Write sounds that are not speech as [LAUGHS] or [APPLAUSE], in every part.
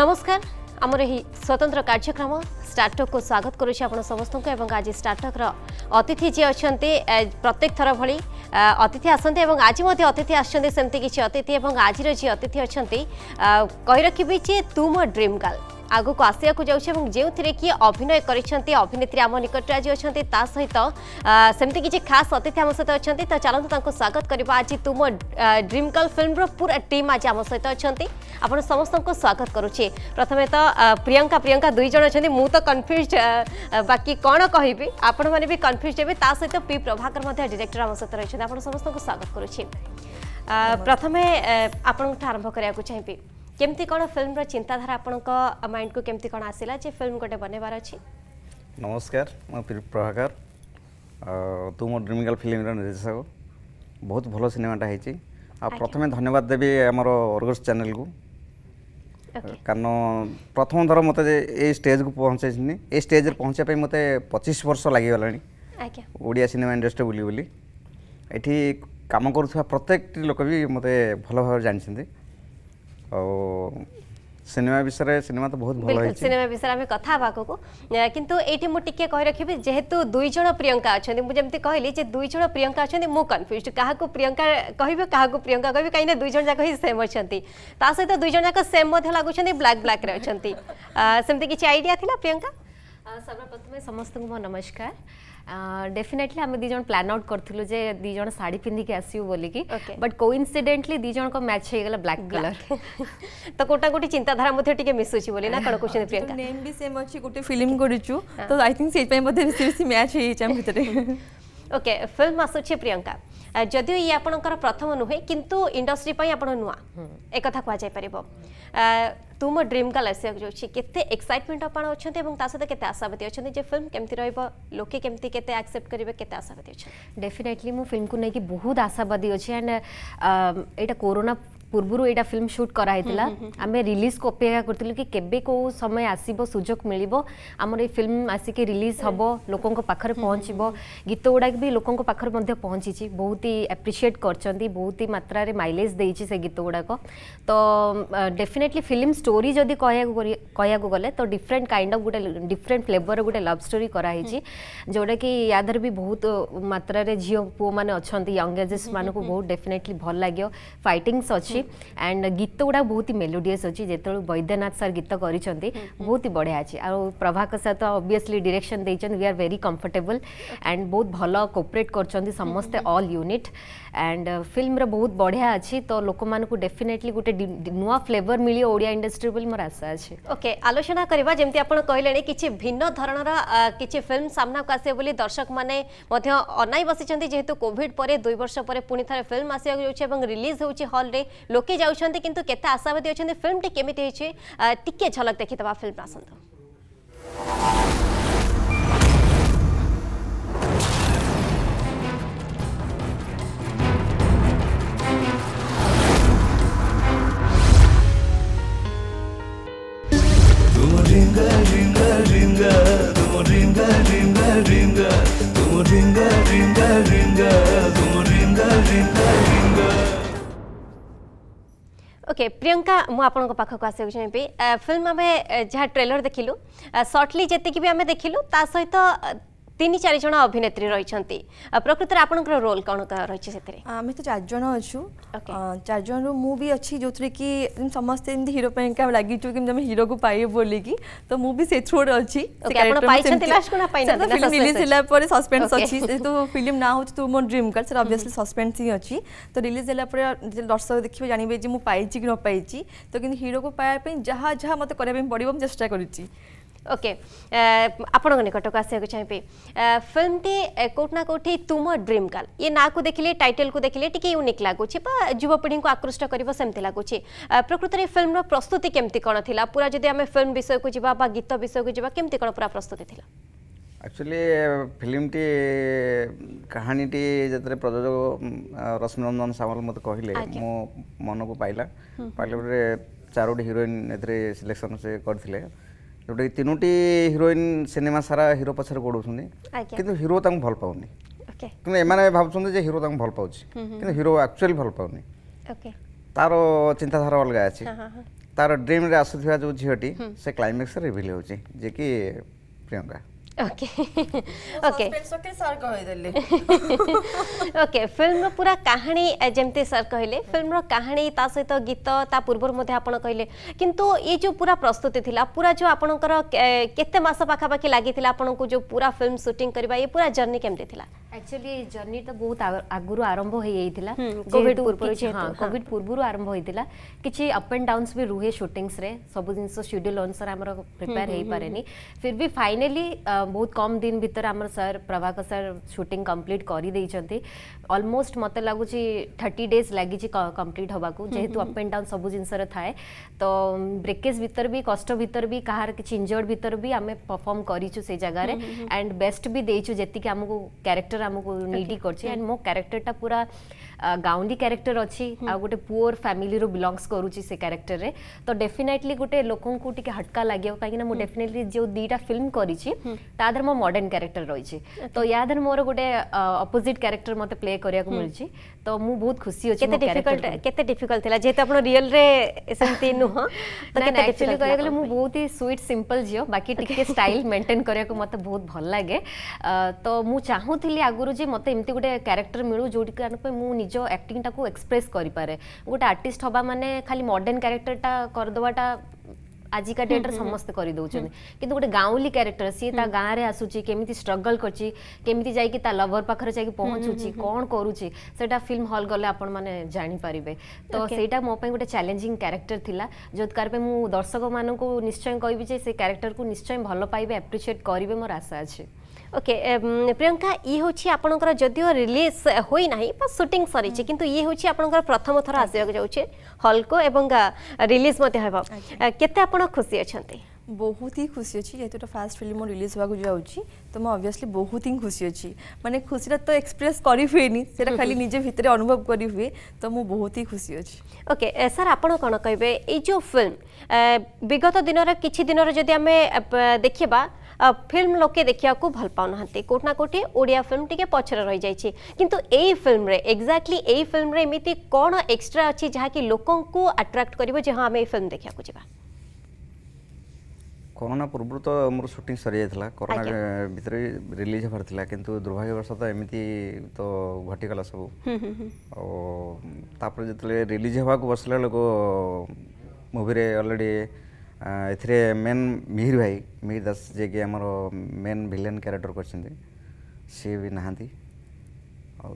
নমস্কার আমার এই স্বতন্ত্র কার্যক্রম স্টার্টঅপকে স্বাগত করছি আপনার সমস্ত এবং আজ স্টার্টঅপর অতিথি যে অনেক প্রত্যেক থর ভি অতিথি আসতে এবং আজ মধ্যে অতিথি আসছেন সেমতি কিছু অতিথি এবং আজির যে অতিথি অনেক কই রাখবি যে তু মো ড্রিম গার্ল ଆଗକୁ ଆସିବାକୁ ଯାଉଛି ଏବଂ ଯେଉଁଥିରେ କି ଅଭିନୟ କରିଛନ୍ତି ଅଭିନେତ୍ରୀ ଆମ ନିକଟରେ ଆଜି ଅଛନ୍ତି ତା ସହିତ ସେମିତି କିଛି ଖାସ୍ ଅତିଥି ଆମ ସହିତ ଅଛନ୍ତି ତ ଚାଲନ୍ତୁ ତାଙ୍କୁ ସ୍ୱାଗତ କରିବା ଆଜି ତୁମ ଡ୍ରିମ୍ ଗର୍ଲ ଫିଲ୍ମର ପୁରା ଟିମ୍ ଆଜି ଆମ ସହିତ ଅଛନ୍ତି ଆପଣ ସମସ୍ତଙ୍କୁ ସ୍ୱାଗତ କରୁଛି ପ୍ରଥମେ ତ ପ୍ରିୟଙ୍କା ପ୍ରିୟଙ୍କା ଦୁଇ ଜଣ ଅଛନ୍ତି ମୁଁ ତ କନଫ୍ୟୁଜ ବାକି କ'ଣ କହିବି ଆପଣମାନେ ବି କନଫ୍ୟୁଜ ହେବେ ତା ସହିତ ପି ପ୍ରଭାକର ମଧ୍ୟ ଡିରେକ୍ଟର ଆମ ସହିତ ରହିଛନ୍ତି ଆପଣ ସମସ୍ତଙ୍କୁ ସ୍ୱାଗତ କରୁଛି ପ୍ରଥମେ ଆପଣଙ୍କଠୁ ଆରମ୍ଭ କରିବାକୁ ଚାହିଁବି কেমতি কোন ফিল্মর চিন্তাধারা আপনার মাইন্ডকু কেমতি কোন আসিলা যে ফিল্ম গোটে বনাইবার অছি নমস্কার মু প্রভাকর তু মো ড্রিম গার্ল ফিল্মর নির্দেশক বহুত ভালো সিনেমাটা হয়েছি আর প্রথমে ধন্যবাদ দেবি আমার অর্গস চ্যানেলকু କାରଣ ପ୍ରଥମ ଥର ମୋତେ ଏ ଷ୍ଟେଜ୍କୁ ପହଞ୍ଚାଇଛନ୍ତି ଏ ଷ୍ଟେଜ୍ରେ ପହଞ୍ଚିବା ପାଇଁ ମୋତେ ପଚିଶ ବର୍ଷ ଲାଗିଗଲାଣି ଓଡ଼ିଆ ସିନେମା ଇଣ୍ଡଷ୍ଟ୍ରି ବୁଲି ବୁଲି ଏଠି କାମ କରୁଥିବା ପ୍ରତ୍ୟେକଟି ଲୋକ ବି ମୋତେ ଭଲ ଭାବରେ ଜାଣିଛନ୍ତି आ सिनेमा विषय सिनेमा तो बहुत भल सिनेमा विषय में कथा को किंतु ये मुझे कही रखी जेहेतु दुईज प्रियंका अच्छा मुझे कहली दुईज प्रियंका अच्छा मुझ कनफ्यूज क्या प्रियंका कह क्या प्रियंका कह कहीं दुईज जाक ही सेम अच्छा सहित दुईज जाक सेम लगुच ब्लाक ब्लाक अच्छा सेमती किसी आईडिया प्रियंका सर्वप्रथमें समस्त को नमस्कार ডেফিনেটলি আমি দুই জন প্ল্যান আউট করলু যে দুই জন শাড়ি পিধিকি আসবু বলিকি বট কোইনসিডেন্টলি দুই জনক ম্যাচ হয়ে গেল ব্ল্যাক কলর তো কোটা কোটি চিন্তাধারা মধ্যে টিকে মিশুছি বলি না কোন question Priyanka name B same আছে গোটে ফিল্ম করিছু তো আই থিঙ্ক সেই পাই মধ্যে বেশি বেশি ম্যাচ হয়ে যাচ্ছে আমি ভিতরে ওকে ফিল্ম আসুছে প্রিয়াঙ্কা যদিও ইয়ে আপনার প্রথম নুহে কিন্তু ইন্ডস্ট্রি পাই আপনার নূয়া একথা কুয়া যাই পারিব तू मो ड्रीम गर्ल आसवाक जाऊँगी के एक्साइटमेंट आपण अच्छा के आशावादी अच्छा जे फिल्म केमती रोके केमती के आक्सेप्ट करेंगे के आशावादी अच्छा डेफिनेटली मु फिल्म को लेकिन बहुत आशावादी अच्छे एंड यहाँ कोरोना पूर्व ये फिल्म सुट कराई आम रिलीज को अपेक्षा करूँ कि केवे कौ समय आसब सुजोग मिल फिल्म आसिक रिलीज हम लोक पहुँच गीत गुड़ाक भी लोकों पाखे पहुँची बहुत ही एप्रिसीएट कर बहुत ही मात्र माइलेज दे गीत गुड़ाक तो डेफिनेटली फिल्म स्टोरी जदि कह गले तो डिफरेन्ट कैंड अफ गोटे डिफरेन्ट फ्लेवर गोटे लव स्टोरी कराई जोटा कि यादर भी बहुत मात्रा झील पुओ मैंने यंग एजेस मानक बहुत डेफिनेटली भल लगे फाइट अच्छी ଆଣ୍ଡ ଗୀତ ଗୁଡ଼ା ବହୁତ ହି ମେଲୋଡ଼ିୟସ୍ ଅଛି ଯେତେବେଳେ ବୈଦ୍ୟନାଥ ସାର୍ ଗୀତ କରିଛନ୍ତି ବହୁତ ହି ବଢ଼ିଆ ଅଛି ଆଉ ପ୍ରଭାକର ସାର୍ ତ ଅବଭିୟସ୍ଲି ଡିରେକ୍ସନ୍ ଦେଇଛନ୍ତି we are very comfortable and ବହୁତ ଭଲ କୋପରେଟ୍ କରିଛନ୍ତି ସମସ୍ତେ ଅଲ୍ ୟୁନିଟ୍ ଆଣ୍ଡ ଫିଲ୍ମର ବହୁତ ବଢ଼ିଆ ଅଛି ତ ଲୋକମାନଙ୍କୁ ଡେଫିନେଟଲି ଗୋଟେ ନୂଆ ଫ୍ଲେଭର ମିଳିବ ଓଡ଼ିଆ ଇଣ୍ଡଷ୍ଟ୍ରି ବୋଲି ମୋର ଆଶା ଅଛି ଓକେ ଆଲୋଚନା କରିବା ଯେମିତି ଆପଣ କହିଲେଣି କିଛି ଭିନ୍ନ ଧରଣର କିଛି ଫିଲ୍ମ ସାମ୍ନାକୁ ଆସିବ ବୋଲି ଦର୍ଶକମାନେ ମଧ୍ୟ ଅନାଇ ବସିଛନ୍ତି ଯେହେତୁ କୋଭିଡ ପରେ ଦୁଇ ବର୍ଷ ପରେ ପୁଣି ଥରେ ଫିଲ୍ମ ଆସିବାକୁ ଯାଉଛି ଏବଂ ରିଲିଜ୍ ହେଉଛି ହଲ୍ରେ লোকে যাচ্ছেন কিন্তু কেতে আশাবাদী অনেক ফিল্মটি কেমি হয়েছে টিকি ঝলক দেখিদেবা ফিল্ম আসন্তু ringa ringa ringa ringa tum ringa ringa ringa okay Priyanka मु आपण को पाखक आसे जेबी फिल्म हमें जहा ट्रेलर देखिलु शॉर्टली जति कि भी हमें देखिलु ता सहित তিন চারিজন অভিনেত্রী রয়েছেন প্রকৃতরে আপনার রোল কণ রয়েছে সেতরে আমি তো চারজন অছু চারজন মু বি অছি যোথরে কি সমস্তে এমনি হিরো পাইকা লাগিছু কেমন আমি হিরো কু পাইবে বলি কি তো মু বি সেথু গোটে অছি আপন পাইছন্তি লাস্ট কো না পাইনা ফিল্ম রিলিজ হেলা পরে সাসপেন্স অছি যেহেতু ফিল্ম না হচ্ছে তু মো ড্রিম কার্ড সেটা অবভিয়াসলি সাসপেন্স হি অছি তো রিলিজ হেলা পরে দর্শক দেখিবে জানিবে যে মু পাইছি কি ন পাইছি তো কিন্তু হিরো কু পাইয়া পাই যাহা যাহা মতে করিবা পাই পড়িব আমি চেষ্টা করিছি ওকে আপনার নিকটক আসবাক চাইবি ফিল্মটি কোটি না কোটি তুম ড্রিম গার্ল ইয়ে না দেখলে টাইটেল কু দেখলে টিকি ইউনিক লাগুছি বা যুবপিঢ়ি আকৃষ্ট করব সেমতি লাগুছি প্রকৃতরে ফিল্মর প্রস্তুতি কেমতি কোণ লা পুরা যদি আমি ফিল্ম বিষয়কু যা বা গীত বিষয়কু যা কেমতি কোণ পুরা প্রস্তুতি লা ଆକ୍ଚୁଆଲି ଫିଲ୍ମଟି କାହାଣୀଟି ଯେତେବେଳେ ପ୍ରଯୋଜକ ରଶ୍ମିରଞ୍ଜନ ସାମଲ ମୋତେ କହିଲେ ମୋ ମନକୁ ପାଇଲା ପାଇଲା ପରେ ଚାରୋଟି ହିରୋଇନ୍ ଏଥିରେ ସିଲେକ୍ସନ୍ ସେ କରିଥିଲେ ଯେଉଁଟାକି ତିନୋଟି ହିରୋଇନ୍ ସିନେମା ସାରା ହିରୋ ପଛରେ ଗୋଡ଼ଉଛନ୍ତି କିନ୍ତୁ ହିରୋ ତାଙ୍କୁ ଭଲ ପାଉନି କିନ୍ତୁ ଏମାନେ ଭାବୁଛନ୍ତି ଯେ ହିରୋ ତାଙ୍କୁ ଭଲ ପାଉଛି କିନ୍ତୁ ହିରୋ ଆକ୍ଚୁଆଲି ଭଲ ପାଉନି ତାର ଚିନ୍ତାଧାରା ଅଲଗା ଅଛି ତାର ଡ୍ରିମ୍ରେ ଆସୁଥିବା ଯେଉଁ ଝିଅଟି ସେ କ୍ଲାଇମାକ୍ସରେ ରିଭିଲ୍ ହେଉଛି ଯିଏକି ପ୍ରିୟଙ୍କା ओके ओके सर कहदेले ओके फिल्म पूरा कहानी जमती सर कहले फिल्म कहानी ता सहित गीत ता पूर्व कहले किंतु ये जो पूरा प्रस्तुति थिला पूरा जो आपणकर केते मास पाखापाखि लगी आपण को जो पूरा फिल्म शूटिंग करवा ये पूरा जर्नी केमती थिला एक्चुअली जर्नी तो बहुत आगुरु आरंभ हो जाइतिला कोविड पूर्व हां कोविड पूर्व आरंभ होइतिला किछि अप एंड डाउन्स भी रुहे शूटिंग्स सब जिंस शेड्यूल अनुसार प्रिपेयर हेई पारेनी फिर भी फाइनली बहुत कम दिन भितर आम sir Prabhakar sir shooting complete almost मत लगुच थर्टी डेज लगी कम्प्लीट हाँ जेहेतु अप एंड डाउन सब जिनस थाए तो ब्रेकेज भितर भी कष्ट भितर भी कह रही इंजर्ड भितर भी आम परफर्म कर जगार एंड बेस्ट भी देचु जी आमको क्यारेक्टर आमको नीड कर एंड मो पूरा गाउंडी क्यारेक्टर अच्छी आ गए पुअर फैमिली रू बिलंगस कर क्यारेक्टर में तो डेफिनेटली गोटे लोक हटका लगे कहीं डेफिनेटली जो दीटा फिल्म करें मो मडर्ण क्यारेक्टर रही तो या दर मोर गोटे अपोजिट क्यारेक्टर मतलब प्ले कर तो मुझे बहुत खुशी अच्छे डिफिकल्ट रियल एक्चुअली कह बहुत ही स्वीट सिंपल झील बाकी स्टाइल मेन्टेन करा मत बहुत भल लगे तो मुझे चाहूँगी आगुरी मतलब एमती गोटे क्यारेक्टर मिलू जो मुझे নিজ আক্টিংটা এক্সপ্রেস করে গোটে আর্টিস্ট হওয়া মানে খালি মডর্ন ক্যারেক্টরটা করেদেওয়াটা আজিকা ডেট্রে সমস্তে করিদেউছেন কিন্তু গোটে গাঁলি ক্যারেক্টর সি তা গাঁরে আসুচি কেমিতি স্ট্রগল করছি কেমিতি যাইকি তা লভর পাখরে যাইকি পৌঁছুচি কোন করুচি সেটা ফিল্ম হল গলে আপন মানে জানি পারিবে তো সেইটা মো পাই গোটে চ্যালেঞ্জিং ক্যারেক্টর থিলা যতকার পে মু দর্শক মানকু নিশ্চয় কইবি যে সেই ক্যারেক্টর কু নিশ্চয় ভালো পাইবে অ্যাপ্রিশিয়েট করিবে মোর আশা আছে ওকে প্রিয়ঙ্কা ই হচ্ছে আপনার যদিও রিলিজ হয়ে না বা সুটিং সরিছে কিন্তু ই হচ্ছে আপনার প্রথম থর আসবাক যাচ্ছে হলকু এবং রিলিজ হব কেতে আপনার খুশি অনেক ବହୁତ ହିଁ ଖୁସି ଅଛି ଯେହେତୁ ଏଇଟା ଫାଷ୍ଟ ଫିଲ୍ମ ମୋ ରିଲିଜ୍ ହେବାକୁ ଯାଉଛି ତ ମୁଁ ଅବଭିୟସ୍ଲି ବହୁତ ହିଁ ଖୁସି ଅଛି ମାନେ ଖୁସିଟା ତ ଏକ୍ସପ୍ରେସ୍ କରି ହୁଏନି ସେଇଟା ଖାଲି ନିଜ ଭିତରେ ଅନୁଭବ କରି ହୁଏ ତ ମୁଁ ବହୁତ ହିଁ ଖୁସି ଅଛି ଓକେ ସାର୍ ଆପଣ କ'ଣ କହିବେ ଏଇ ଯେଉଁ ଫିଲ୍ମ ବିଗତ ଦିନର କିଛି ଦିନର ଯଦି ଆମେ ଦେଖିବା ଫିଲ୍ମ ଲୋକେ ଦେଖିବାକୁ ଭଲ ପାଉନାହାନ୍ତି କେଉଁଠି ନା କେଉଁଠି ଓଡ଼ିଆ ଫିଲ୍ମ ଟିକେ ପଛରେ ରହିଯାଇଛି କିନ୍ତୁ ଏଇ ଫିଲ୍ମରେ ଏକ୍ଜାକ୍ଟଲି ଏଇ ଫିଲ୍ମରେ ଏମିତି କ'ଣ ଏକ୍ସଟ୍ରା ଅଛି ଯାହାକି ଲୋକଙ୍କୁ ଆଟ୍ରାକ୍ଟ କରିବ ଯେ ହଁ ଆମେ ଏଇ ଫିଲ୍ମ ଦେଖିବାକୁ ଯିବା କରୋନା ପୂର୍ବରୁ ତ ମୋର ସୁଟିଂ ସରିଯାଇଥିଲା କରୋନା ଭିତରେ ରିଲିଜ୍ ହେବାର ଥିଲା କିନ୍ତୁ ଦୁର୍ଭାଗ୍ୟବଶତଃ ଏମିତି ତ ଘଟିଗଲା ସବୁ ଆଉ ତାପରେ ଯେତେବେଳେ ରିଲିଜ୍ ହେବାକୁ ବସିଲା ଲୋକ ମୁଭିରେ ଅଲରେଡ଼ି ए मेन मिहिर भाई मिहिर दास जे कि आम मेन भिलेन क्यारेक्टर कर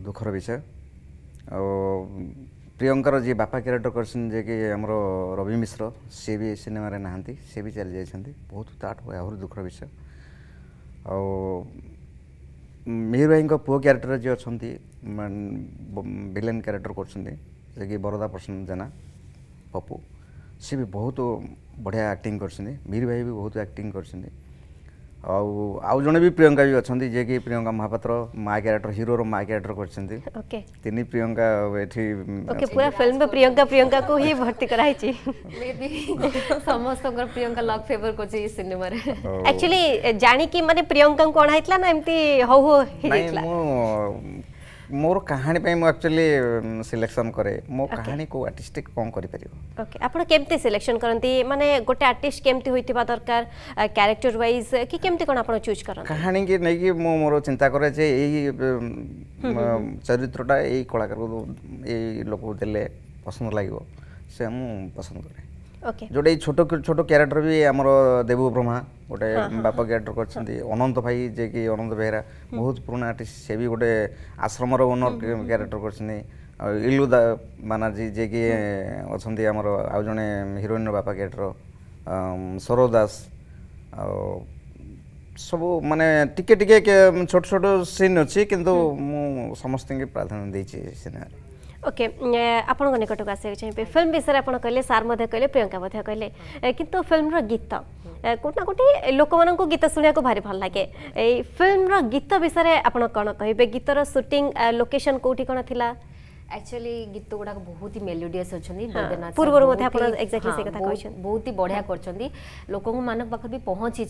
दुखर विषय और प्रियंकर जी बापा क्यारेक्टर कर रवि मिश्र सी भी सिनेमारे ना सी भी चल जा बहुत ताट हुए आहुरी दुखर विषय और मिहिर भाई पु क्यारेक्टर जी अच्छा भिलेन क्यारेक्टर कर बरदा प्रसन्न जेना पपू से भी बहुत बढ़िया आक्टिंग करीर भाई भी बहुत आक्टिंग कर आउ भी प्रियंका भी अछंती जे कि Priyanka Mahapatra my character hero row my character Priyanka पूरा फिल्म प्रियंका प्रियंका को ही भर्ती कराई प्रियंका लक फेवर को एक्चुअली जानी कि प्रियंका को अनाइतला ना एमती हो ମୋର କାହାଣୀ ପାଇଁ ମୁଁ ଆକ୍ଚୁଆଲି ସିଲେକ୍ସନ୍ କରେ ମୋ କାହାଣୀ କେଉଁ ଆର୍ଟିଷ୍ଟ କ'ଣ କରିପାରିବ ଓକେ ଆପଣ କେମିତି ସିଲେକ୍ସନ୍ କରନ୍ତି ମାନେ ଗୋଟେ ଆର୍ଟିଷ୍ଟ କେମିତି ହୋଇଥିବା ଦରକାର କ୍ୟାରେକ୍ଟର ୱାଇଜ୍ କି କେମିତି କ'ଣ ଆପଣ ଚୁଜ୍ କରନ୍ତି କାହାଣୀକି ନେଇକି ମୁଁ ମୋର ଚିନ୍ତା କରେ ଯେ ଏଇ ଚରିତ୍ରଟା ଏଇ କଳାକାରକୁ ଏଇ ଲୋକକୁ ଦେଲେ ପସନ୍ଦ ଲାଗିବ ସେ ମୁଁ ପସନ୍ଦ କରେ ଯୋଉଟା ଏଇ ଛୋଟ ଛୋଟ କ୍ୟାରେକ୍ଟର ବି ଆମର ଦେବୁ ବ୍ରହ୍ମା ଗୋଟେ ବାପା କ୍ୟାରେକ୍ଟର କରିଛନ୍ତି ଅନନ୍ତ ଭାଇ ଯିଏକି ଅନନ୍ତ ବେହେରା ବହୁତ ପୁରୁଣା ଆର୍ଟିଷ୍ଟ ସେ ବି ଗୋଟେ ଆଶ୍ରମର ଓନର କ୍ୟାରେକ୍ଟର କରିଛନ୍ତି ଆଉ ଇଲୁ ବାନାର୍ଜୀ ଯିଏକି ଅଛନ୍ତି ଆମର ଆଉ ଜଣେ ହିରୋଇନ୍ର ବାପା କ୍ୟାରେକ୍ଟର ସରୋଜ ଦାସ ଆଉ ସବୁ ମାନେ ଟିକେ ଟିକେ ଛୋଟ ଛୋଟ ସିନ୍ ଅଛି କିନ୍ତୁ ମୁଁ ସମସ୍ତଙ୍କୁ ପ୍ରାଧାନ୍ୟ ଦେଇଛି ସିନେମାରେ ओके आपण निकटक आसवाक चाहिए फिल्म विषय आप कहले सार कहले प्रियंका कहले कि फिल्म गीत कौटना कौटी लोक मूँ गीत शुणा भारी भल लगे फिल्म गीत विषय आप कौन कहे गीतर सुटिंग लोकेशन कौटी कौन थी एक्चुअली गीत गुड़ाक बहुत ही मेलोडियस अच्छा पूर्व एक्जाक्टली बहुत ही बढ़िया कर लोक मान पाखे भी पहुँची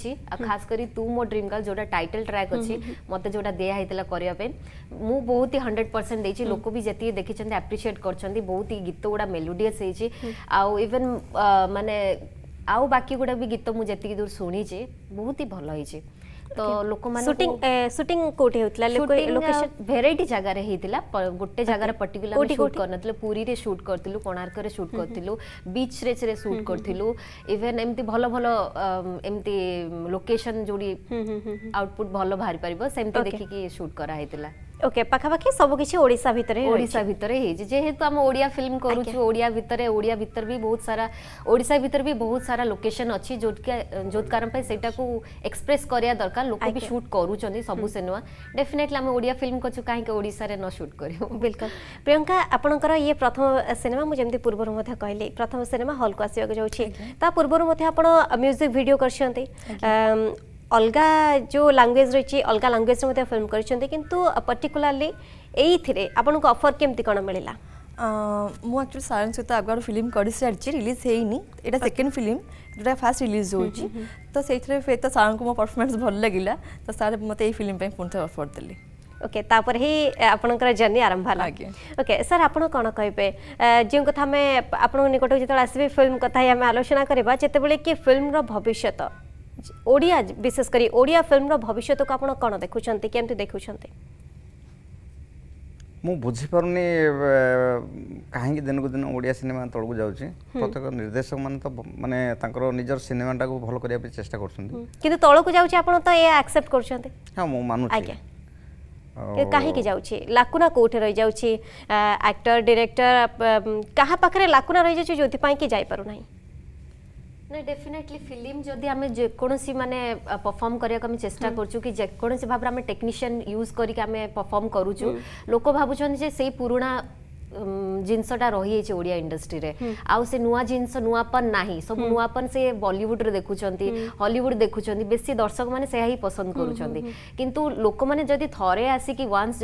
खास कर तू मो ड्रीम गर्ल जो टाइटल ट्रैक अच्छे मत जो दिहता करने मु बहुत ही हंड्रेड परसेंट देती लोक भी जी देखी आप्रिसीएट कर बहुत ही गीत गुड़ा मेलोडियस होवन मानने आउ बाकी गुड़ा भी गीत मुझे दूर शुणी बहुत ही भल होती तो लोक मैंने सुटिंग कौटी होता लोकेशन भेर जगार होता गोटे जगार पर्टिकुलर सुट कर पूरी सुट करूँ कोणार्क सुट करूँ बीच रेचे सुट करूँ इवेन एमती भल भल एम लोकेशन जोड़ी आउटपुट भल बाहरी पार्टी देखिकी सुट कराइला ওকে পাখাপাখি সবকিছু ওড়িশা ভিতরে ওড়িশা ভিতরে হয়েছে যেহেতু আমি ওড়িয়া ফিল্ম করুছু ওড়িয়া ভিতরে ওড়িয়া ভিতর বি বহুত সারা ওড়িশা ভিতর বি বহুত সারা লোকেশন অছি যোটকে যোট কারণ পাই সেটাকু এক্সপ্রেস করিয়া দরকার লোক বি শুট করুছন্তি সবু সিনেমা ডেফিনেটলি আমি ওড়িয়া ফিল্ম করছু কাহিঁকি ওড়িশারে ন শুট করিব বিলকুল প্রিয়ঙ্কা আপনার ইয়ে প্রথম সিনেমা মু যেমতি পূর্বর মধ্যে কহিলি প্রথম সিনেমা হলকু আসবাকে যাচ্ছি তা পূর্বর মধ্যে আপনার মিউজিক ভিডিও করছেন ଅଲଗା ଯେଉଁ ଲାଙ୍ଗୁଏଜ୍ ରହିଛି ଅଲଗା ଲାଙ୍ଗୁଏଜ୍ରେ ମଧ୍ୟ ଫିଲ୍ମ କରିଛନ୍ତି କିନ୍ତୁ ପର୍ଟିକୁଲାରଲି ଏଇଥିରେ ଆପଣଙ୍କୁ ଅଫର୍ କେମିତି କ'ଣ ମିଳିଲା ମୁଁ ଆକ୍ଚୁଆଲି ସାରଙ୍କ ସହିତ ଆଗୁଆ ଫିଲ୍ମ କରିସାରିଛି ରିଲିଜ୍ ହେଇନି ଏଇଟା ସେକେଣ୍ଡ ଫିଲ୍ମ ଯେଉଁଟା ଫାର୍ଷ୍ଟ ରିଲିଜ୍ ହେଉଛି ତ ସେଇଥିରେ ହୁଏତ ସାରଙ୍କୁ ମୋ ପରଫର୍ମାନ୍ସ ଭଲ ଲାଗିଲା ତ ସାର୍ ମୋତେ ଏଇ ଫିଲ୍ମ ପାଇଁ ପୁଣି ଥରେ ଅଫର୍ ଦେଲେ ओके तापर ही आपणकर जर्नी आरंभ है ओके सर आप कौन कहे जो कथा आम आपण निकट जो आसवे फिल्म कथा ही आम आलोचना करवा जिते बड़े कि फिल्म भविष्य ଓଡ଼ିଆ ବିଶେଷ କରି ଓଡ଼ିଆ ଫିଲ୍ମର ଭବିଷ୍ୟତକୁ ଆପଣ କ'ଣ ଦେଖୁଛନ୍ତି କେମିତି ଦେଖୁଛନ୍ତି ମୁଁ ବୁଝିପାରୁନି କାହିଁକି ଦିନକୁ ଦିନ ଓଡ଼ିଆ ସିନେମା ତଳକୁ ଯାଉଛି ପ୍ରତ୍ୟେକ ନିର୍ଦ୍ଦେଶକମାନେ ତ ମାନେ ତାଙ୍କର ନିଜର ସିନେମାଟାକୁ ଭଲ କରିବା ପାଇଁ ଚେଷ୍ଟା କରୁଛନ୍ତି କିନ୍ତୁ ତଳକୁ ଯାଉଛି ଆପଣ ତ ଏହା ଆକ୍ସେପ୍ଟ କରୁଛନ୍ତି ହଁ ମୁଁ ମାନୁଛି ଆଜ୍ଞା କାହିଁକି ଯାଉଛି ଲାକୁନା କେଉଁଠି ରହିଯାଉଛି ଆକ୍ଟର ଡିରେକ୍ଟର କାହା ପାଖରେ ଲାକୁନା ରହିଯାଉଛି ଯେଉଁଥିପାଇଁ କି ଯାଇପାରୁନାହିଁ ନା ଡେଫିନେଟଲି ଫିଲ୍ମ ଯଦି ଆମେ ଯେକୌଣସି ମାନେ ପରଫର୍ମ କରିବାକୁ ଆମେ ଚେଷ୍ଟା କରୁଛୁ କି ଯେକୌଣସି ଭାବରେ ଆମେ ଟେକ୍ନିସିଆନ୍ ୟୁଜ୍ କରିକି ଆମେ ପରଫର୍ମ କରୁଛୁ ଲୋକ ଭାବୁଛନ୍ତି ଯେ ସେଇ ପୁରୁଣା जिनसटा रही ओडिया इंडस्ट्री रे आउ से नुआ जिनस नुआपन नाही सब नुआपन से बॉलीवुड रे देखुं चंती हॉलीवुड देखु चंती दर्शक मैंने से ही पसंद करु चंती किंतु लोक माने जदी आसिक आसी कि वान्स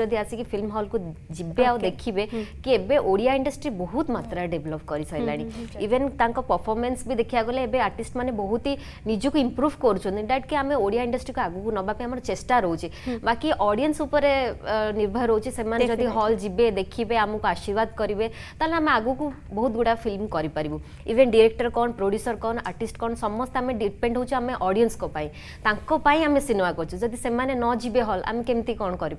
फिल्म हल को जिबे आउ कि एबे ओडिया इंडस्ट्री बहुत मात्रा डेवलप कर सैलानी इवेन तांको परफॉर्मेंस भी देखिया गले आर्टिस्ट मैंने बहुत ही निजु को कर करु चंती दैट कि आमे ओडिया इंडस्ट्री को आगे को चेस्ट रोचे बाकी ऑडियंस निर्भर रहू छी से माने जदी हॉल जिबे आशीर्वाद आशीर्वाद करेंगे तो आम आग बहुत गुड़ा फिल्म करूँ इवेन डायरेक्टर कौन प्रोड्यूसर कौन आर्टिस्ट कौन समस्त आम डिपेड होम ऑडियंस आम सिनेमा करुँचे से न हल आम कमी कौन कर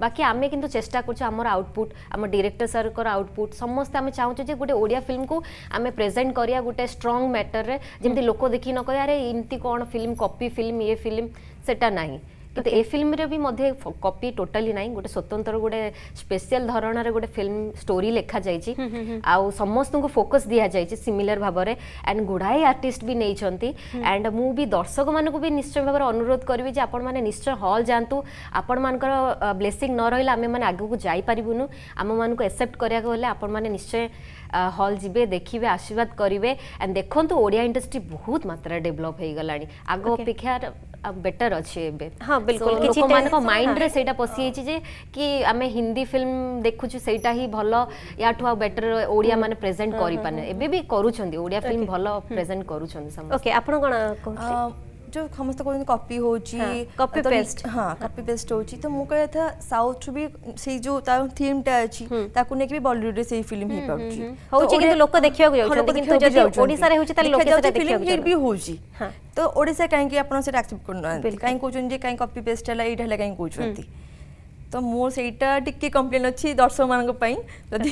बाकी आम कि चेस्टा करमर आउटपुट आम डिरेक्टर सर आउटपुट समस्त आम चाहूँ गोटे ओडिया फिल्म को आम प्रेजेंट कराया गोटे स्ट्रंग मैटर में जमी लोक देखी न कह अरे इमती कौन फिल्म कपी फिल्म ये फिल्म सेटा ना କିନ୍ତୁ ଏ ଫିଲ୍ମରେ ବି ମଧ୍ୟ କପି ଟୋଟାଲି ନାହିଁ ଗୋଟେ ସ୍ୱତନ୍ତ୍ର ଗୋଟେ ସ୍ପେଶିଆଲ ଧରଣର ଗୋଟେ ଫିଲ୍ମ ଷ୍ଟୋରି ଲେଖାଯାଇଛି ଆଉ ସମସ୍ତଙ୍କୁ ଫୋକସ୍ ଦିଆଯାଇଛି ସିମିଲାର ଭାବରେ ଆଣ୍ଡ ଗୁଡ଼ାଏ ଆର୍ଟିଷ୍ଟ ବି ନେଇଛନ୍ତି ଆଣ୍ଡ ମୁଁ ବି ଦର୍ଶକମାନଙ୍କୁ ବି ନିଶ୍ଚୟ ଭାବରେ ଅନୁରୋଧ କରିବି ଯେ ଆପଣମାନେ ନିଶ୍ଚୟ ହଲ୍ ଯାଆନ୍ତୁ ଆପଣମାନଙ୍କର ବ୍ଲେସିଂ ନ ରହିଲେ ଆମେମାନେ ଆଗକୁ ଯାଇପାରିବୁନୁ ଆମମାନଙ୍କୁ ଏକ୍ସେପ୍ଟ କରିବାକୁ ହେଲେ ଆପଣମାନେ ନିଶ୍ଚୟ हल जी देखिए आशीर्वाद करेंगे एंड देखो ओडिया इंडस्ट्री बहुत मात्रा डेभलप हो गला आग अपेक्षा बेटर अच्छे हाँ हां बिल्कुल किछि को माइंड रे सेटा पसी छि जे कि आमे हिंदी फिल्म देखु छु सेटा ही भलो याठु आ बेटर ओडिया माने प्रेजेंट करी पाने एबे भी करू छंदी ओडिया फिल्म भलो प्रेजेंट करू छन ओके आपण कोन जो समस्त कहते कपी हो हाँ कपी पेस्ट हो तो मुझे कहया था साउथ भी जो थीम टा अच्छी ताकू नेकी से फिल्म हे पड़छि होछि किंतु लोक देखियो को जाउछन किंतु जदि ओडिसा रे होछि त कहीं से देखियो फिल्म भी होछि तो ओडिसा काहे कि आपन से एक्सेप्ट करना काहे कहउछन जे काहे कपी पेस्ट हला एटा हला काहे कहउछन ତ ମୁଁ ସେଇଟା ଟିକେ କମ୍ପ୍ଲେନ୍ ଅଛି ଦର୍ଶକମାନଙ୍କ ପାଇଁ ଯଦି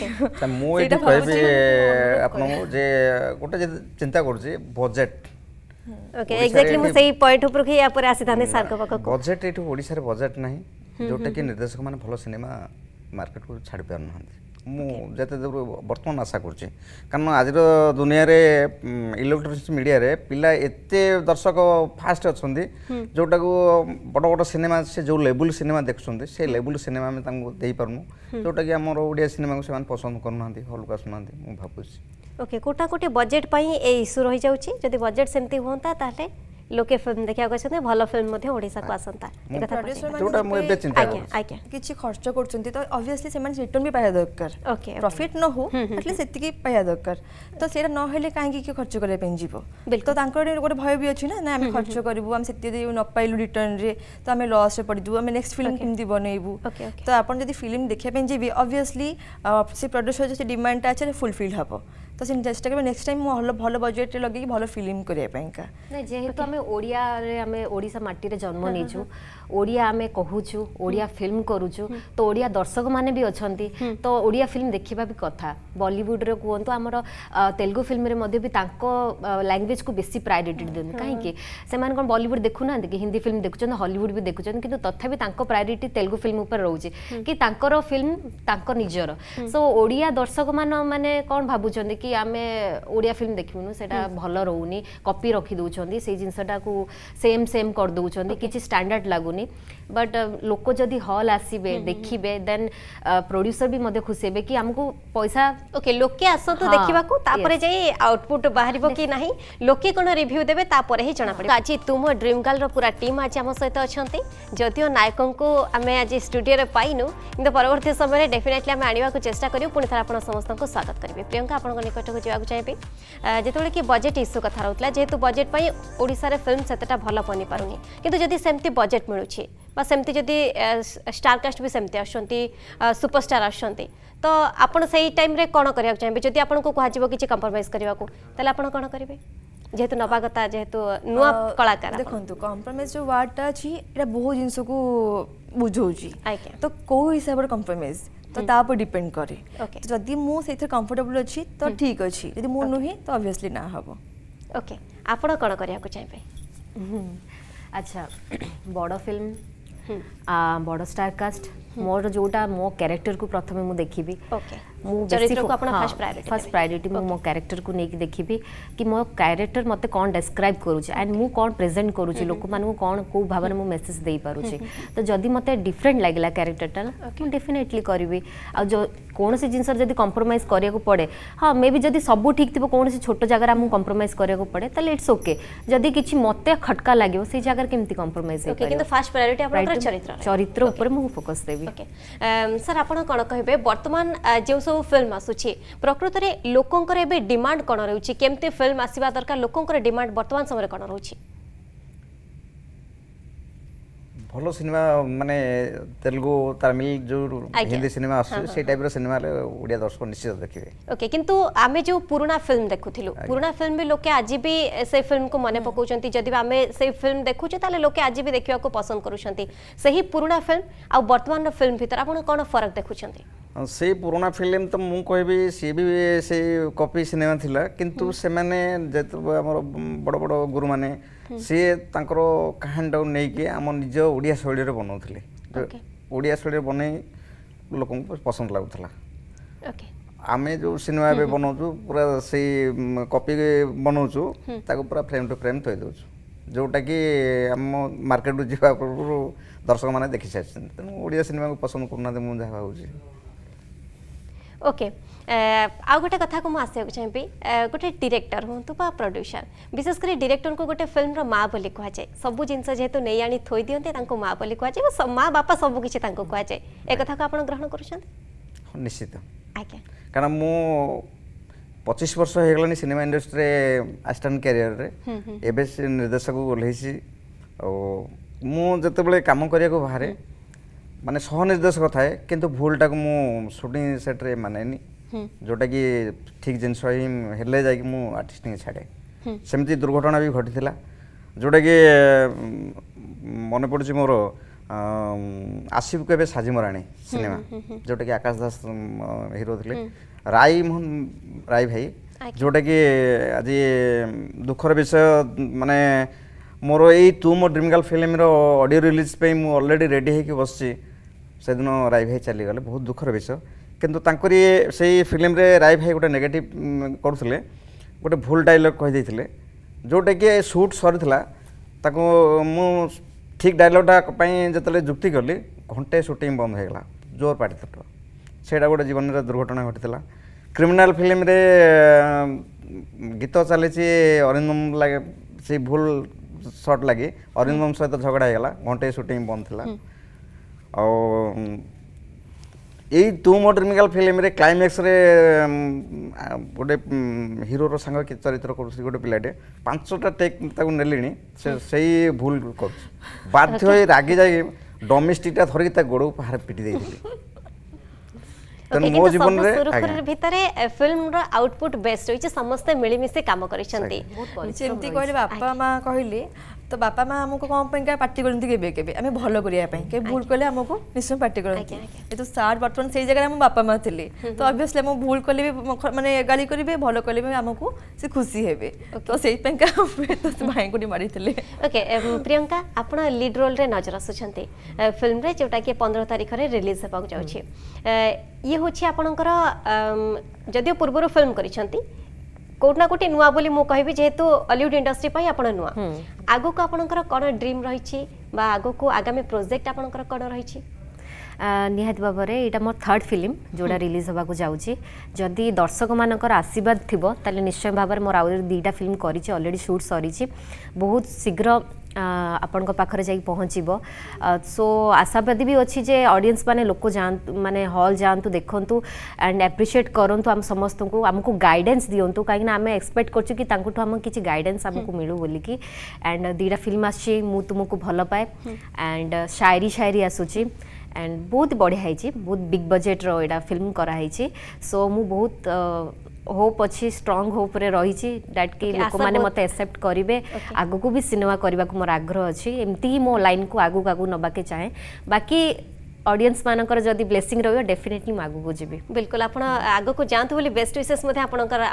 ମୁଁ ଏଇଟା ओके एग्जैक्टली मु सही पॉइंट ऊपर के या पर आसीथाने सर को ମୁଁ ଯେତେ ଦୂର ବର୍ତ୍ତମାନ ଆଶା କରୁଛି କାରଣ ଆଜିର ଦୁନିଆରେ ଇଲେକ୍ଟ୍ରୋନିକ୍ସ ମିଡ଼ିଆରେ ପିଲା ଏତେ ଦର୍ଶକ ଫାଷ୍ଟ ଅଛନ୍ତି ଯେଉଁଟାକୁ ବଡ଼ ବଡ଼ ସିନେମା ସେ ଯେଉଁ ଲେବୁଲ୍ ସିନେମା ଦେଖୁଛନ୍ତି ସେ ଲେବୁଲ୍ ସିନେମା ଆମେ ତାଙ୍କୁ ଦେଇପାରୁନୁ ଯେଉଁଟାକି ଆମର ଓଡ଼ିଆ ସିନେମାକୁ ସେମାନେ ପସନ୍ଦ କରୁନାହାନ୍ତି ହଲ୍କୁ ଆସୁନାହାନ୍ତି ମୁଁ ଭାବୁଛି ओके कोटा कोटे बजेट इश्यू रही जाऊँगी जदि बजेट सेमती हाँ ताहले लोके फिल्म देखा अच्छे भल फिल्म मध्ये ओडिसा को आसंता जोटा मय बे चिंता आके आके किछि खर्च करछन त अभीयसली सेमन रिटर्न भी पाया दरकार ओके प्रॉफिट न हो हम्म, हम्म, हम्म। एटलीस्ट सेतिक पाया दरकार तो सेटा न होले काहे कि खर्च करे पेन जीवो तो तांकर गोटे भय भी अछि ना ना हम खर्च करबु हम सेति दे न पाइलु रिटर्न रे त हम लॉस रे पडिदु हम नेक्स्ट फिल्म किम किमति बनैबु त तो आपण यदि फिल्म देखे पेन जीबी अभीयसली से प्रोड्यूसर जे डिमांड ता छै फुलफिल हबो ତ ସେ ଚେଷ୍ଟା କରିବେ ନେକ୍ସଟ ଟାଇମ୍ ମୁଁ ଭଲ ଭଲ ବଜେଟ୍ରେ ଲଗେଇକି ଭଲ ଫିଲ୍ମ କରିବା ପାଇଁକା ନାଇଁ ଯେହେତୁ ଆମେ ଓଡ଼ିଆରେ ଆମେ ଓଡ଼ିଶା ମାଟିରେ ଜନ୍ମ ନେଇଛୁ ଓଡ଼ିଆ ଆମେ କହୁଛୁ ଓଡ଼ିଆ ଫିଲ୍ମ କରୁଛୁ ତ ଓଡ଼ିଆ ଦର୍ଶକମାନେ ବି ଅଛନ୍ତି ତ ଓଡ଼ିଆ ଫିଲ୍ମ ଦେଖିବା ବି କଥା ବଲିଉଡ଼ରେ କୁହନ୍ତୁ ଆମର ତେଲୁଗୁ ଫିଲ୍ମରେ ମଧ୍ୟ ବି ତାଙ୍କ ଲାଙ୍ଗୁଏଜ୍କୁ ବେଶୀ ପ୍ରାୟୋରିଟି ଦିଅନ୍ତି କାହିଁକି ସେମାନେ କ'ଣ ବଲିଉଡ଼ ଦେଖୁନାହାନ୍ତି କି ହିନ୍ଦୀ ଫିଲ୍ମ ଦେଖୁଛନ୍ତି ହଲିଉଡ଼ ବି ଦେଖୁଛନ୍ତି କିନ୍ତୁ ତଥାପି ତାଙ୍କ ପ୍ରାୟୋରିଟି ତେଲୁଗୁ ଫିଲ୍ମ ଉପରେ ରହୁଛି କି ତାଙ୍କର ଫିଲ୍ମ ତାଙ୍କ ନିଜର ସୋ ଓଡ଼ିଆ ଦର୍ଶକମାନ ମାନେ କ'ଣ ଭାବୁଛନ୍ତି कि आम ओडिया फिल्म देखूनु से भल रोनी कपी रखिदे जिनसटा को सेम सेम करदे कि स्टाणार्ड लगुनी बट लोक जदि हॉल आसबे देखिबे देन प्रोड्यूसर भी मते खुशी हेबे कि हमको पैसा ओके लोके आसतु देखिबा को तापरे जाई आउटपुट बाहरिबो कि नाही लोके कोन रिव्यू देबे तापरे ही जना पड़े आज तुम ड्रीम गर्ल रो पूरा टीम आज हम सहित अछंती जदियो नायकन को हमें आज स्टूडियो रे पाइनु किंतु परवर्ती समय रे डेफिनेटली हम आनिबा को चेष्टा करियो पुनि थरा आपण समस्त को स्वागत करिवे प्रियंका आपण को निकट को जाबा को चाहिबे जेतबेले कि बजेट इश्यू कथा रहतला जेहेतु बजेट पई ओडिसा रे फिल्म सेतटा भल बनि पारुनी किंतु जदि सेमति बजेट मिलुची बस एमती जदि स्टारकास्ट भी सेमती आस सुपरस्टार आस तो आप टाइम कौन करा चाहिए जदि आप किसी कंप्रमज करने को जेहतु नवागता जेहतु नुआ कलाकार देखो कंप्रमज जो वार्डटा अच्छी बहुत जिनस को बुझे तो कौ हिसाब कंप्रमज तो ताऊपर डिपेंड करे ओके जदि मु सेथे कंफर्टेबल अछि तो ठीक अछि यदि मु नहि तो ऑबवियसली ना हबो ओके आपण कण करिया को चाहै अच्छा बड़ film hmm. um, border star cast मोर जोटा मो कैरेक्टर को प्रथम मु देखिबी फर्स्ट प्रायोरीटी मो कैरेक्टर को लेकिन देखी कि मो कैरेक्टर मते कौन डेस्क्राइब करू छी एंड मु कोन प्रेजेंट करू लोक मानु कोन को भावना मु मैसेज दे पारू तो जदि मते डिफरेन्ट लगे क्यारेक्टर टाइम मु डेफिनेटली करबी आ जो कोनसी जिंसर जदी कॉम्प्रोमाइज करय पड़े हां मे भी जब सब ठीक थिबो कोनसी छोटे जगह रा कंप्रोमाइज कॉम्प्रोमाइज करय पड़े त लेट्स ओके जदी किसी मत खटका लगे से जगह केमती कॉम्प्रोमाइज ओके चरित्र चरित्र ऊपर फोकस देब ସାର୍ ଆପଣ କ'ଣ କହିବେ ବର୍ତ୍ତମାନ ଯେଉଁ ସବୁ ଫିଲ୍ମ ଆସୁଛି ପ୍ରକୃତରେ ଲୋକଙ୍କର ଏବେ ଡିମାଣ୍ଡ କ'ଣ ରହୁଛି କେମିତି ଫିଲ୍ମ ଆସିବା ଦରକାର ଲୋକଙ୍କର ଡିମାଣ୍ଡ ବର୍ତ୍ତମାନ ସମୟରେ କ'ଣ ରହୁଛି ଭଲ ସିନେମା ମାନେ ତେଲୁଗୁ ତାମିଲ ଯେଉଁ ହିନ୍ଦୀ ସିନେମା ଆସୁଛି ସେଇ ଟାଇପ୍ର ସିନେମା ହେଲେ ଓଡ଼ିଆ ଦର୍ଶକ ନିଶ୍ଚିତ ଦେଖିବେ ଓକେ କିନ୍ତୁ ଆମେ ଯେଉଁ ପୁରୁଣା ଫିଲ୍ମ ଦେଖୁଥିଲୁ ପୁରୁଣା ଫିଲ୍ମ ବି ଲୋକେ ଆଜି ବି ସେ ଫିଲ୍ମକୁ ମନେ ପକାଉଛନ୍ତି ଯଦି ଆମେ ସେଇ ଫିଲ୍ମ ଦେଖୁଛେ ତାହେଲେ ଲୋକେ ଆଜି ବି ଦେଖିବାକୁ ପସନ୍ଦ କରୁଛନ୍ତି ସେହି ପୁରୁଣା ଫିଲ୍ମ ଆଉ ବର୍ତ୍ତମାନର ଫିଲ୍ମ ଭିତରେ ଆପଣ କ'ଣ ଫରକ ଦେଖୁଛନ୍ତି ସେଇ ପୁରୁଣା ଫିଲ୍ମ ତ ମୁଁ କହିବି ସିଏ ବି ସେଇ କପି ସିନେମା ଥିଲା କିନ୍ତୁ ସେମାନେ ଯେହେତୁ ଆମର ବଡ଼ ବଡ଼ ଗୁରୁମାନେ ସିଏ ତାଙ୍କର କାହାଣୀଟାକୁ ନେଇକି ଆମ ନିଜ ଓଡ଼ିଆ ଶୈଳୀରେ ବନାଉଥିଲେ ଓଡ଼ିଆ ଶୈଳୀରେ ବନେଇ ଲୋକଙ୍କୁ ପସନ୍ଦ ଲାଗୁଥିଲା ଆମେ ଯେଉଁ ସିନେମା ଏବେ ବନାଉଛୁ ପୁରା ସେଇ କପି ବନାଉଛୁ ତାକୁ ପୁରା ଫ୍ରେମ୍ ଟୁ ଫ୍ରେମ୍ ଥୋଇଦେଉଛୁ ଯେଉଁଟାକି ଆମ ମାର୍କେଟକୁ ଯିବା ପୂର୍ବରୁ ଦର୍ଶକମାନେ ଦେଖିସାରିଛନ୍ତି ତେଣୁ ଓଡ଼ିଆ ସିନେମାକୁ ପସନ୍ଦ କରୁନାହାନ୍ତି ମୁଁ ଯାହା ଭାବୁଛି ओके आउ गोटे कथा को आसवाक चाहिए गोटे डिरेक्टर हूँ बा प्रड्यूसर विशेषकर डिरेक्टर को गोटे फिल्म माँ बोली कहुए सब जिन जेहेतु नहीं आनी थोई दिखते माँ बोली कहुए माँ बापा सबकि कहुए ए कथा को आप ग्रहण कर निश्चित आज्ञा कारण मु পঁচিশ বর্ষ হয়ে গেল সিনেমা ইন্ডস্ট্রি আসিষ্টাট ক্যারিয়রের এবে সে নির্দেশক ওহ্লাইছি ও মু যেতবে কাম করা বাহারে ମାନେ ସହନିର୍ଦ୍ଦେଶକ ଥାଏ କିନ୍ତୁ ଭୁଲଟାକୁ ମୁଁ ସୁଟିଂ ସେଟ୍ରେ ମାନେନି ଯେଉଁଟାକି ଠିକ୍ ଜିନିଷ ହିଁ ହେଲେ ଯାଇକି ମୁଁ ଆର୍ଟିଷ୍ଟିଂ ଛାଡ଼େ ସେମିତି ଦୁର୍ଘଟଣା ବି ଘଟିଥିଲା ଯେଉଁଟାକି ମନେ ପଡ଼ୁଛି ମୋର ଆସିବୁ କେବେ ସାଜିମରାଣୀ ସିନେମା ଯେଉଁଟାକି ଆକାଶ ଦାସ ହିରୋ ଥିଲେ ରାଇ ମୋହନ ରାଇ ଭାଇ ଯେଉଁଟାକି ଆଜି ଦୁଃଖର ବିଷୟ ମାନେ ମୋର ଏଇ ତୁ ମୋ ଡ୍ରିମ୍ ଗାର୍ଲ ଫିଲ୍ମର ଅଡ଼ିଓ ରିଲିଜ୍ ପାଇଁ ମୁଁ ଅଲରେଡ଼ି ରେଡ଼ି ହେଇକି ବସିଛି ସେଦିନ ରାଇ ଭାଇ ଚାଲିଗଲେ ବହୁତ ଦୁଃଖର ବିଷୟ କିନ୍ତୁ ତାଙ୍କରି ସେଇ ଫିଲ୍ମରେ ରାଇ ଭାଇ ଗୋଟେ ନେଗେଟିଭ୍ କରୁଥିଲେ ଗୋଟେ ଭୁଲ ଡାଇଲଗ୍ କହିଦେଇଥିଲେ ଯେଉଁଟାକି ସୁଟ୍ ସରିଥିଲା ତାକୁ ମୁଁ ଠିକ୍ ଡାଇଲଗ୍ଟା ପାଇଁ ଯେତେବେଳେ ଯୁକ୍ତି କଲି ଘଣ୍ଟେ ସୁଟିଂ ବନ୍ଦ ହୋଇଗଲା ଜୋର ପାଟିତୁଟ ସେଇଟା ଗୋଟେ ଜୀବନରେ ଦୁର୍ଘଟଣା ଘଟିଥିଲା କ୍ରିମିନାଲ୍ ଫିଲ୍ମରେ ଗୀତ ଚାଲିଛି ଅରିନ୍ଦମ ଲାଗେ ସେଇ ଭୁଲ ସଟ୍ ଲାଗି ଅରିନ୍ଦମ ସହିତ ଝଗଡ଼ା ହେଇଗଲା ଘଣ୍ଟେ ସୁଟିଂ ବନ୍ଦ ଥିଲା ଆଉ ଏଇ ଟୁ ମୋ ଡ୍ରିମିକାଲ ଫିଲ୍ମରେ କ୍ଲାଇମ୍ୟାକ୍ସରେ ଗୋଟେ ହିରୋର ସାଙ୍ଗ କି ଚରିତ୍ର କରୁଛି ଗୋଟେ ପିଲାଟେ ପାଞ୍ଚଟା ଟେକ୍ ତାକୁ ନେଲିଣି ସେ ସେଇ ଭୁଲ କରୁଛି ବାଧ୍ୟ ହେଇ ରାଗି ଯାଇ ଡୋମେଷ୍ଟିକଟା ଧରିକି ତା ଗୋଡ଼ ବାହାରେ ପିଟି ଦେଇଥିଲି [LAUGHS] ମୋ ଜୀବନରେ ଭିତରେ ଫିଲ୍ମର ଆଉଟପୁଟ ବେଷ୍ଟ ରହିଛି ସମସ୍ତେ ମିଳିମିଶି କାମ କରିଛନ୍ତି ଯେମିତି କହିଲେ ବାପା ମାଆ କହିଲେ तो बापा माँ आमको कौन का पार्टी करते के भल करने भूल कले आमको निश्चय पार्टी करते तो सार बर्तमान से जगह बापा माँ थी तो अभीयसली भूल कले भी मैंने गाड़ी करेंगे भल कले भी आमको से खुशी हे तो से भाई को मारी ओके प्रियंका आप लिड रोल नजर आस फिल्म जोटा कि पंद्रह तारीख में रिलीज हो ये हूँ आपणकर जदि पूर्वर फिल्म करती কোটি না কোটি নূয়া বলে মু কহিবি যেহেতু অলিউড ইন্ডস্ট্রি পাই আপন নূয়া আগকু আপনকর কোন ড্রিম রহিছি বা আগকু আগামী প্রজেক্ট আপনকর কোন রহিছি ନିହାତି ଭାବରେ ଏଇଟା ମୋର ଥାର୍ଡ଼ ଫିଲ୍ମ ଯେଉଁଟା ରିଲିଜ୍ ହେବାକୁ ଯାଉଛି ଯଦି ଦର୍ଶକମାନଙ୍କର ଆଶୀର୍ବାଦ ଥିବ ତାହେଲେ ନିଶ୍ଚୟ ଭାବରେ ମୋର ଆହୁରି ଦୁଇଟା ଫିଲ୍ମ କରିଛି ଅଲରେଡ଼ି ସୁଟ୍ ସରିଛି ବହୁତ ଶୀଘ୍ର ଆପଣଙ୍କ ପାଖରେ ଯାଇକି ପହଞ୍ଚିବ ସୋ ଆଶାବାଦୀ ବି ଅଛି ଯେ ଅଡ଼ିଏନ୍ସ ମାନେ ଲୋକ ଯାଆନ୍ତୁ ମାନେ ହଲ୍ ଯାଆନ୍ତୁ ଦେଖନ୍ତୁ ଆଣ୍ଡ ଆପ୍ରିସିଏଟ୍ କରନ୍ତୁ ଆମ ସମସ୍ତଙ୍କୁ ଆମକୁ ଗାଇଡ଼େନ୍ସ ଦିଅନ୍ତୁ କାହିଁକିନା ଆମେ ଏକ୍ସପେକ୍ଟ କରୁଛୁ କି ତାଙ୍କଠୁ ଆମ କିଛି ଗାଇଡ଼େନ୍ସ ଆମକୁ ମିଳୁ ବୋଲିକି ଆଣ୍ଡ ଦୁଇଟା ଫିଲ୍ମ ଆସିଛି ମୁଁ ତୁମକୁ ଭଲ ପାଏ ଆଣ୍ଡ ଶାୟରି ଶାୟରି ଆସୁଛି ଆଣ୍ଡ ବହୁତ ବଢ଼ିଆ ହେଇଛି ବହୁତ ବିଗ୍ ବଜେଟ୍ର ଏଇଟା ଫିଲ୍ମ କରାହେଇଛି ସୋ ମୁଁ ବହୁତ होप अच्छी स्ट्रंग होप रही दैट कि लोक मैंने मत एक्सेप्ट करेंगे आग को भी सिनेमा करने को मोर आग्रह अच्छी एमती ही मो लाइन को आगू आगे नवाके चाहे बाकी ऑडियंस मानकर जदि ब्लेसिंग रही डेफिनेटली आग को जी बिल्कुल आप आग को जातु बोली बेस्ट विशेष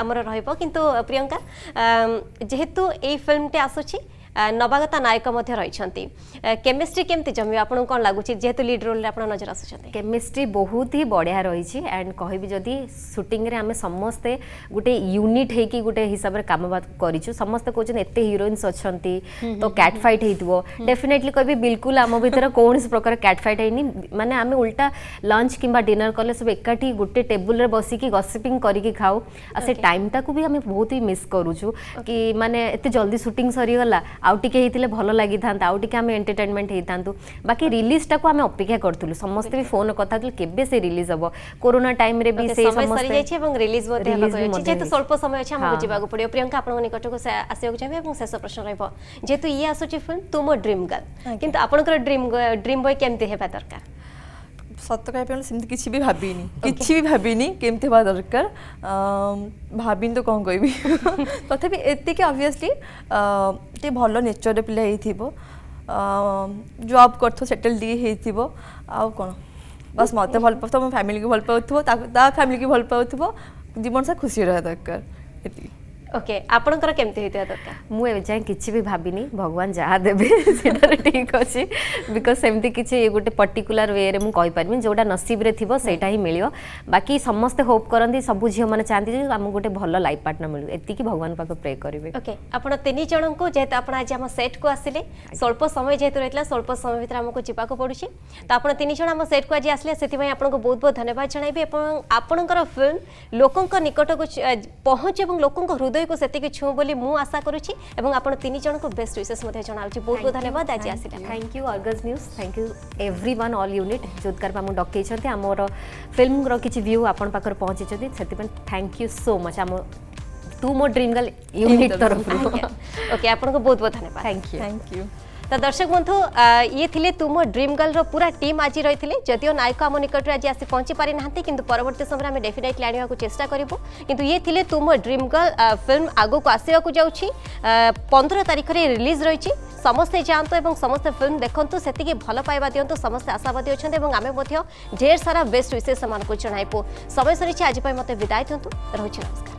आमर रहा प्रियंका जेहेतु ये टे आसूची নবাগতা নায়ক মধ্যে রয়েছেন কেমিস্ট্রি কেমতি জমি আপনার কম লাগুচি যেহেতু লিড রোল আপনার নজর আসুচান কেমিস্ট্রি বহুত হি বড়িয়া রয়েছে আন্ড কহবি যদি সুটিংরে আমি সমস্তে গোটে ইউনিট হয়েকি গোটে হিসাবে কাম করছু সমস্তে কৌছেন এতে হিরোইন্স অনেক তো ক্যাট ফাইট হয়েথিব ডেফিনেটলি কবি বিলকুল আম ভিতরে কৌশি প্রকার ক্যাট ফাইট হয়নি মানে আমি উল্টা লঞ্চ কিংবা ডিনর কলে সব একাঠি গোটে টেবুলরে বসিকি গসিপিং করিকি খাও আর সে টাইমটাকে বি আমি বহুত হি মিস করুছু কি মানে এত জলদি সুটিং সরিগলা ଆଉ ଟିକେ ହେଇଥିଲେ ଭଲ ଲାଗିଥାନ୍ତା ଆଉ ଟିକେ ଆମେ ଏଣ୍ଟରଟେନମେଣ୍ଟ ହେଇଥାନ୍ତୁ ବାକି ରିଲିଜ୍ଟାକୁ ଆମେ ଅପେକ୍ଷା କରୁଥିଲୁ ସମସ୍ତେ ବି ଫୋନ୍ କଥା ହେଉଥିଲୁ କେବେ ସେ ରିଲିଜ୍ ହେବ କୋରୋନା ଟାଇମ୍ରେ ବି ସେ ସରିଯାଇଛି ଏବଂ ରିଲିଜ୍ ମଧ୍ୟ ଯେହେତୁ ସ୍ୱଳ୍ପ ସମୟ ଅଛି ଆମକୁ ଯିବାକୁ ପଡ଼ିବ ପ୍ରିୟଙ୍କା ଆପଣଙ୍କ ନିକଟକୁ ଆସିବାକୁ ଚାହିଁବେ ଏବଂ ଶେଷ ପ୍ରଶ୍ନ ରହିବ ଯେହେତୁ ଇଏ ଆସୁଛି ଫିଲ୍ମ ତୁମ ଡ୍ରିମ୍ ଗାର୍ଲ କିନ୍ତୁ ଆପଣଙ୍କର ଡ୍ରିମ୍ ଡ୍ରିମ୍ ବୟ କେମିତି ହେବା ଦରକାର ସତ କହିବା ପାଇଁ ସେମିତି କିଛି ବି ଭାବିନି କିଛି ବି ଭାବିନି କେମିତି ହେବା ଦରକାର ଭାବିନି ତ କ'ଣ କହିବି ତଥାପି ଏତିକି ଅବଭିୟସ୍ଲି ଟିକେ ଭଲ ନେଚର୍ର ପିଲା ହେଇଥିବ ଜବ୍ କରିଥିବ ସେଟେଲ୍ ଟିକେ ହେଇଥିବ ଆଉ କ'ଣ ବାସ୍ ମୋତେ ଭଲ ପାଉଥିବ ମୋ ଫ୍ୟାମିଲିକୁ ଭଲ ପାଉଥିବ ତା ଫ୍ୟାମିଲିକୁ ଭଲ ପାଉଥିବ ଜୀବନ ସାରା ଖୁସି ରହିବା ଦରକାର ଏତିକି ওকে আপনার কেমতি হইতে দরকার মু এ যাই কিছু বি ভাবিনি ভগবান যা দেবে সেটা ঠিক আছে বিকজ সেমতি কিছু গোটে পর্টিকুলার ওয়ে রে মু কই পারমি যেটা নসিব রে থিবো সেটা হি মিলিও বাকি সমস্তে হোপ করন্তি সবু ঝিও মানে চান্তি যে আমু গোটে ভালো লাইফ পার্টনার মিলু এতিকি ভগবান পাক প্রে করিবে ওকে আপন তিনি জনকু যেহেতু আপন আজ আম সেট কু আসিলে স্বল্প সময় যেহেতু রইতলা স্বল্প সময় ভিতরে আমাকে জিবাকু পড়ুছি তো আপন তিনি জন আম সেট কু আজ আসলে সেতিপাই আপনাকে বহুত বহুত ধন্যবাদ জনাইবি এবং আপনার ফিল্ম লোকଙ୍କ নিকটকু পৌঁছে এবং লোকଙ୍କ হৃদয় हृदय को सेती के छु बोली मु आशा करू छी एवं आपन तीन जन को बेस्ट विशेष मधे जणाउ छी बहुत बहुत धन्यवाद आज आसी thank you Argus news thank you everyone all unit जोधकर बा मु डकै छथि हमर फिल्म रो किछ व्यू आपन पाकर पहुंचे छथि सेती पे थैंक यू सो मच हम Tu Mo dream girl unit तरफ ओके आपन को बहुत बहुत धन्यवाद थैंक यू थैंक यू তো দর্শক বন্ধু ইয়ে লে তুম ড্রিম গার্লর পুরা টিম আজ রয়েছে যদিও নায়ক আম নিকটে আজ আসি পৌঁছি পারি না কিন্তু পরবর্তী সময় আমি ডেফিনেটলি আনবাক চেষ্টা করবু কিন্তু ইয়ে লে তুম ড্রিম গার্ল ফিল্ম আগুক আসবাক যাচ্ছি পনেরো তারিখে রিলিজ রয়েছে সমস্তে যাতে এবং সমস্তে ফিল্ম দেখুন সেটিকি ভাল পাইবা দিও সমস্তে আশাবাদী অনেক এবং আমি ঢের সারা বেস্ট উইসেস সে জনাইবু সময় সরিছে আজ মতো বিদায় দিও রয়েছে নমস্কার